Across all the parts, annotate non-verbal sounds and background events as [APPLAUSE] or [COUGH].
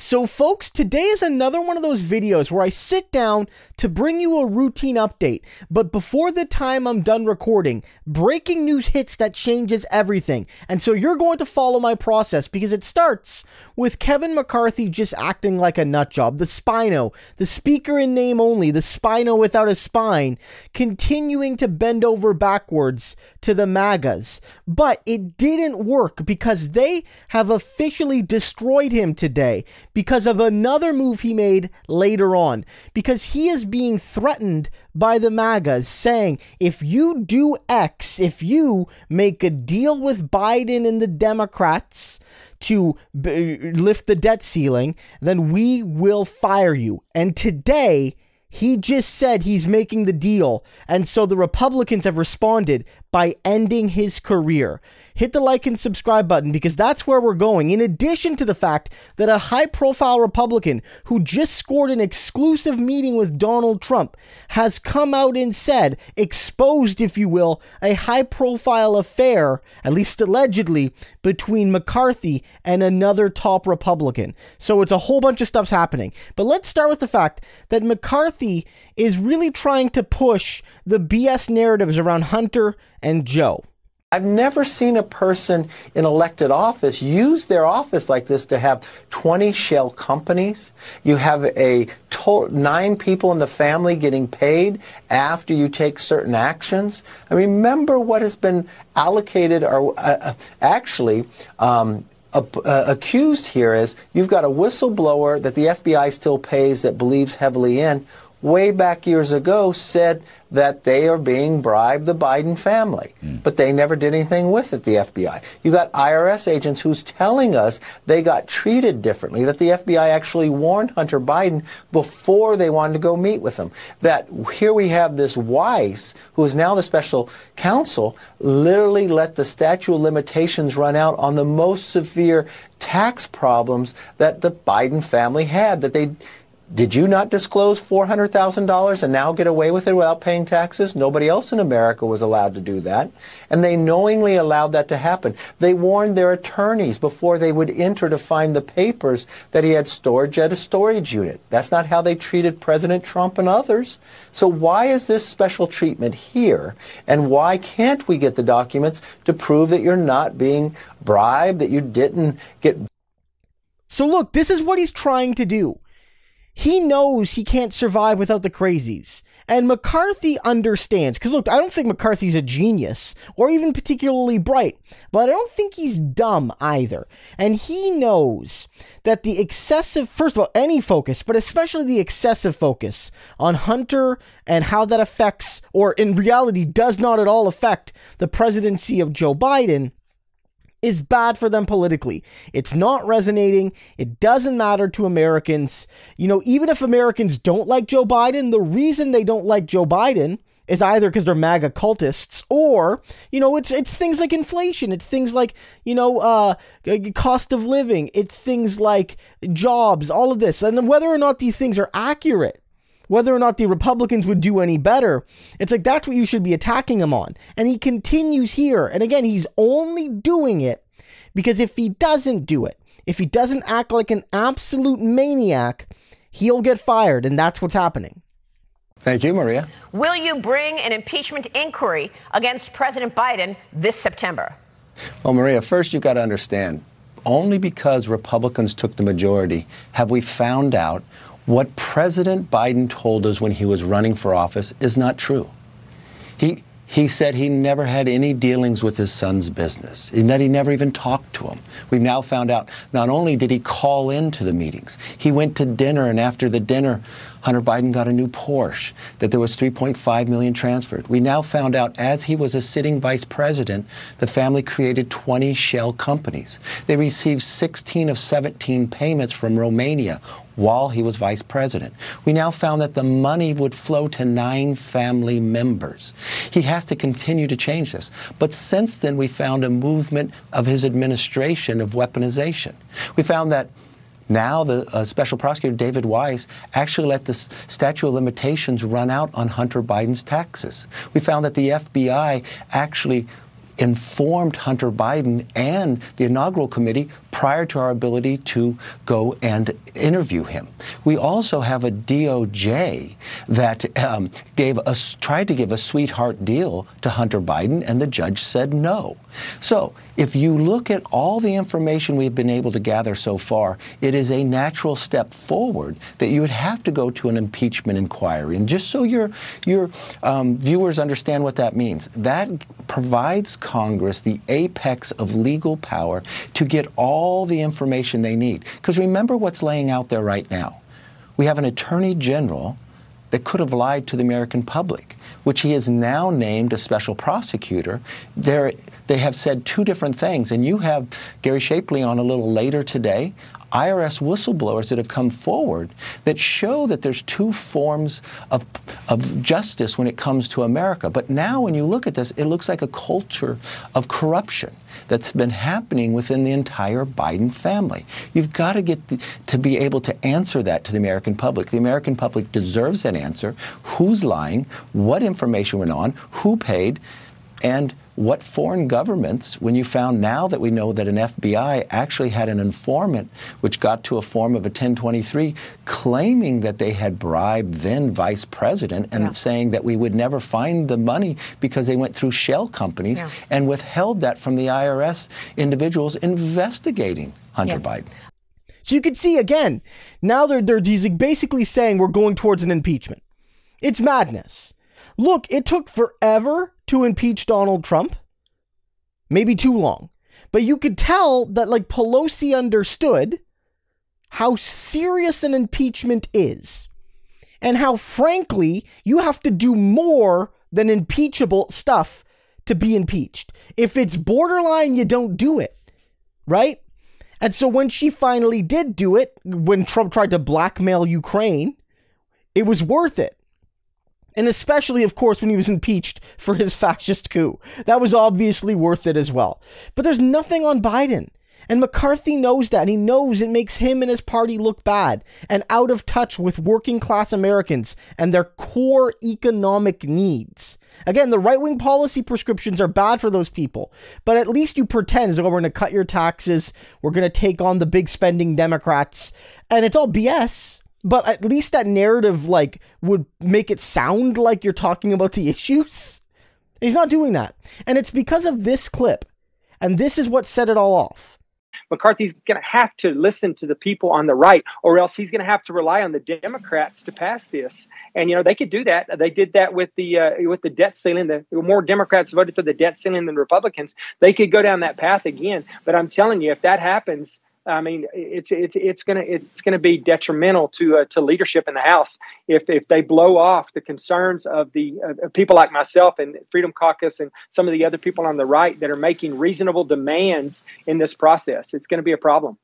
So, folks, today is another one of those videos where I sit down to bring you a routine update. But before the time I'm done recording, breaking news hits that changes everything. And so you're going to follow my process because it starts with Kevin McCarthy just acting like a nutjob, the Spino, the speaker in name only, the Spino without a spine, continuing to bend over backwards to the MAGAs. But it didn't work because they have officially destroyed him today because of another move he made later on. Because he is being threatened by the MAGAs, saying, if you do X, if you make a deal with Biden and the Democrats to lift the debt ceiling, then we will fire you. And today, he just said he's making the deal, and so the Republicans have responded by ending his career. Hit the like and subscribe button because that's where we're going. In addition to the fact that a high profile Republican who just scored an exclusive meeting with Donald Trump has come out and said, exposed, if you will, a high profile affair, at least allegedly, between McCarthy and another top Republican. So it's a whole bunch of stuff's happening. But let's start with the fact that McCarthy is really trying to push the BS narratives around Hunter and Joe. I've never seen a person in elected office use their office like this to have 20 shell companies. You have a to- nine people in the family getting paid after you take certain actions. I remember what has been allocated or uh, uh actually um, uh, accused here is you've got a whistleblower that the FBI still pays that believes heavily in way back years ago said that they are being bribed the Biden family. Mm. But they never did anything with it, the FBI. You got IRS agents who's telling us they got treated differently, that the FBI actually warned Hunter Biden before they wanted to go meet with him. That here we have this Weiss, who is now the special counsel, literally let the statute of limitations run out on the most severe tax problems that the Biden family had, that they did you not disclose $400,000 and now get away with it without paying taxes? Nobody else in America was allowed to do that. And they knowingly allowed that to happen. They warned their attorneys before they would enter to find the papers that he had storage at a storage unit. That's not how they treated President Trump and others. So why is this special treatment here? And why can't we get the documents to prove that you're not being bribed, that you didn't get. So look, this is what he's trying to do. He knows he can't survive without the crazies. And McCarthy understands. Because look, I don't think McCarthy's a genius or even particularly bright, but I don't think he's dumb either. And he knows that the excessive, first of all, any focus, but especially the excessive focus on Hunter and how that affects, or in reality does not at all affect, the presidency of Joe Biden is bad for them politically. It's not resonating. It doesn't matter to Americans. You know, even if Americans don't like Joe Biden, the reason they don't like Joe Biden is either because they're MAGA cultists or, you know, it's it's things like inflation. It's things like, you know, uh, cost of living. It's things like jobs, all of this. And whether or not these things are accurate whether or not the Republicans would do any better. It's like that's what you should be attacking him on. And he continues here. And again, he's only doing it because if he doesn't do it, if he doesn't act like an absolute maniac, he'll get fired. And that's what's happening. Thank you, Maria. Will you bring an impeachment inquiry against President Biden this September? Well, Maria, first you've got to understand only because Republicans took the majority have we found out what President Biden told us when he was running for office is not true. He, he said he never had any dealings with his son's business, and that he never even talked to him. We've now found out not only did he call into the meetings, he went to dinner, and after the dinner, Hunter Biden got a new Porsche, that there was 3.5 million transferred. We now found out as he was a sitting vice president, the family created 20 shell companies. They received 16 of 17 payments from Romania while he was vice president. We now found that the money would flow to nine family members. He has to continue to change this. But since then, we found a movement of his administration of weaponization. We found that now, the uh, special prosecutor, David Weiss, actually let the statute of limitations run out on Hunter Biden's taxes. We found that the FBI actually informed Hunter Biden and the inaugural committee prior to our ability to go and interview him. We also have a DOJ that um, gave us tried to give a sweetheart deal to Hunter Biden, and the judge said no. So if you look at all the information we've been able to gather so far, it is a natural step forward that you would have to go to an impeachment inquiry. And just so your your um, viewers understand what that means, that provides Congress the apex of legal power to get all the information they need. Because remember what's laying out there right now. We have an attorney general that could have lied to the American public, which he has now named a special prosecutor. They're, they have said two different things, and you have Gary Shapley on a little later today. IRS whistleblowers that have come forward that show that there's two forms of, of justice when it comes to America. But now, when you look at this, it looks like a culture of corruption that's been happening within the entire Biden family. You've got to get the, to be able to answer that to the American public. The American public deserves that answer. Who's lying? What information went on? Who paid? And what foreign governments, when you found now that we know that an FBI actually had an informant, which got to a form of a 1023, claiming that they had bribed then vice president and yeah. saying that we would never find the money because they went through shell companies yeah. and withheld that from the IRS individuals investigating Hunter yeah. Biden. So you can see again, now they're, they're basically saying we're going towards an impeachment. It's madness. Look, it took forever to impeach Donald Trump. Maybe too long. But you could tell that, like, Pelosi understood how serious an impeachment is. And how, frankly, you have to do more than impeachable stuff to be impeached. If it's borderline, you don't do it. Right? And so when she finally did do it, when Trump tried to blackmail Ukraine, it was worth it. And especially, of course, when he was impeached for his [LAUGHS] fascist coup. That was obviously worth it as well. But there's nothing on Biden. And McCarthy knows that. and He knows it makes him and his party look bad and out of touch with working class Americans and their core economic needs. Again, the right wing policy prescriptions are bad for those people, but at least you pretend oh, we're going to cut your taxes, we're going to take on the big spending Democrats, and it's all BS but at least that narrative like would make it sound like you're talking about the [LAUGHS] issues. He's not doing that. And it's because of this clip. And this is what set it all off. McCarthy's going to have to listen to the people on the right, or else he's going to have to rely on the Democrats to pass this. And you know they could do that. They did that with the uh, with the debt ceiling. The more Democrats voted for the debt ceiling than Republicans. They could go down that path again. But I'm telling you, if that happens, I mean, it's it's it's gonna it's gonna be detrimental to uh, to leadership in the House if if they blow off the concerns of the people like myself and Freedom Caucus and some of the other people on the right that are making reasonable demands in this process. It's going to be a problem.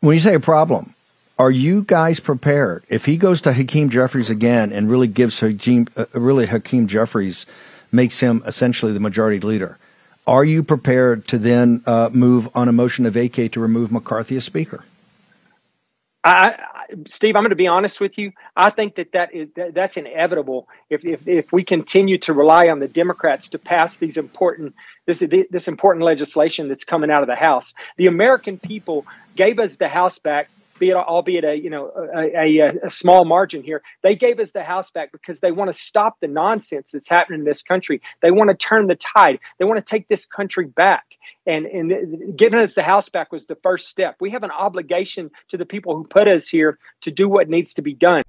When you say a problem, are you guys prepared if he goes to Hakeem Jeffries again and really gives Hakeem uh, really Hakeem Jeffries makes him essentially the majority leader? Are you prepared to then uh, move on a motion to vacate to remove McCarthy as Speaker? I, Steve, I'm going to be honest with you. I think that, that is, that that's inevitable if, if if we continue to rely on the Democrats to pass these important this this important legislation that's coming out of the House. The American people gave us the House back be it albeit a you know a, a, a, small margin here. They gave us the House back because they want to stop the nonsense that's happening in this country. They want to turn the tide. They want to take this country back. And and giving us the House back was the first step. We have an obligation to the people who put us here to do what needs to be done.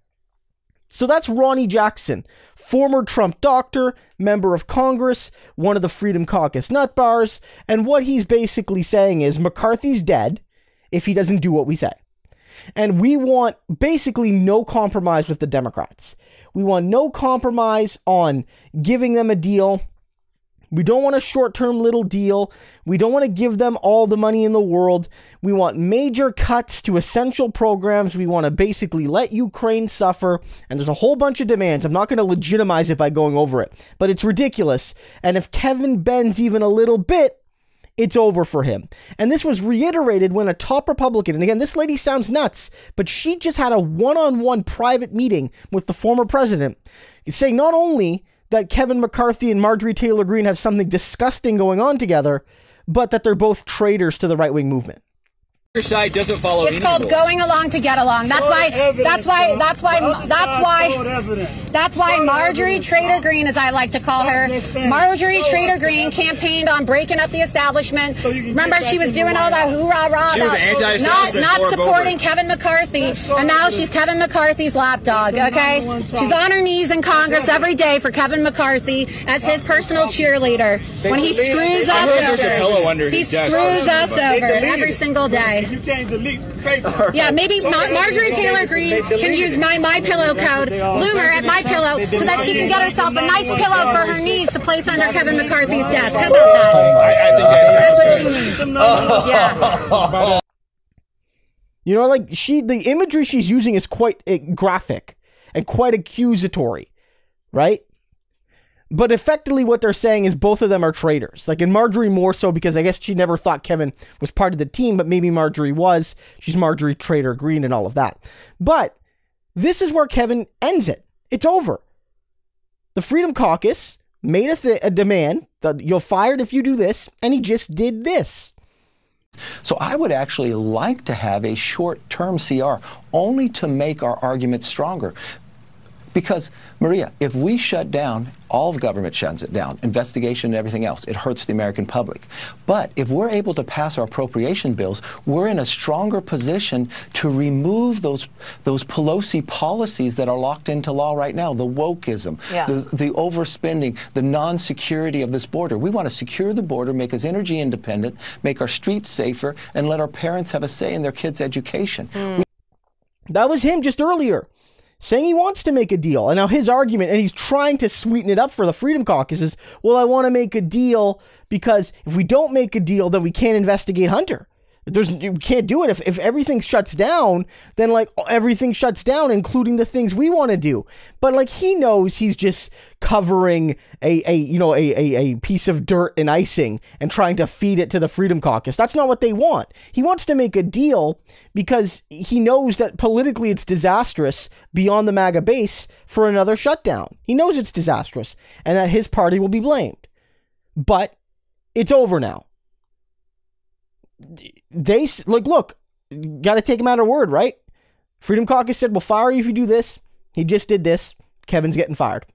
So that's Ronny Jackson, former Trump doctor, member of Congress, one of the Freedom Caucus nutbars, and what he's basically saying is McCarthy's dead if he doesn't do what we say. And we want basically no compromise with the Democrats. We want no compromise on giving them a deal. We don't want a short term little deal. We don't want to give them all the money in the world. We want major cuts to essential programs. We want to basically let Ukraine suffer. And there's a whole bunch of demands. I'm not going to legitimize it by going over it, but it's ridiculous. And if Kevin bends even a little bit, it's over for him. And this was reiterated when a top Republican, and again, this lady sounds nuts, but she just had a one on one private meeting with the former president, saying not only that Kevin McCarthy and Marjorie Taylor Greene have something disgusting going on together, but that they're both traitors to the right wing movement side doesn't follow. It's called going along to get along. That's why. That's why. That's why. That's why. That's why Marjorie Traitor Greene, as I like to call her, Marjorie Traitor Greene campaigned on breaking up the establishment. So Remember, she was doing all that hoorah rah. She was not not supporting Kevin McCarthy, and now she's Kevin McCarthy's lapdog. Okay, she's on her knees in Congress every day for Kevin McCarthy as his personal cheerleader. When he screws us over, he screws us over every single day. You can't delete paper. Yeah, maybe Mar- Marjorie Taylor Greene can use my my pillow code Loomer at my pillow so that she can get herself a nice pillow for her knees to place under Kevin McCarthy's desk. How about that? I, I think that's, that's what she needs. Yeah. [LAUGHS] You know, like she, the imagery she's using is quite uh, graphic and quite accusatory, right? But effectively, what they're saying is both of them are traitors. Like in Marjorie more so because I guess she never thought Kevin was part of the team, but maybe Marjorie was. She's Marjorie Traitor Greene and all of that. But this is where Kevin ends it. It's over. The Freedom Caucus made a, th- a demand that you're fired if you do this, and he just did this. So I would actually like to have a short-term CR only to make our argument stronger. Because, Maria, if we shut down, all of government shuts it down, investigation and everything else, it hurts the American public. But if we're able to pass our appropriation bills, we're in a stronger position to remove those those Pelosi policies that are locked into law right now, the wokeism, yeah. the, the overspending, the non-security of this border. We want to secure the border, make us energy independent, make our streets safer, and let our parents have a say in their kids' education. Mm. That was him just earlier saying he wants to make a deal. And now his argument, and he's trying to sweeten it up for the Freedom Caucus, is well, I want to make a deal because if we don't make a deal, then we can't investigate Hunter. There's you can't do it if, if everything shuts down, then like everything shuts down, including the things we want to do. But like he knows he's just covering a, a you know a, a, a piece of dirt and icing and trying to feed it to the Freedom Caucus. That's not what they want. He wants to make a deal because he knows that politically it's disastrous beyond the MAGA base for another shutdown. He knows it's disastrous and that his party will be blamed. But it's over now they like look, got to take him at her word, right? Freedom Caucus said, "We'll fire you if you do this." He just did this. Kevin's getting fired.